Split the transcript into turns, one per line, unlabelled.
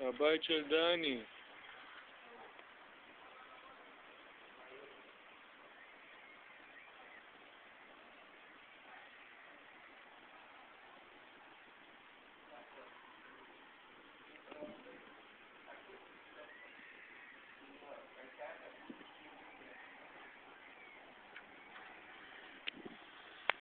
הבית של דני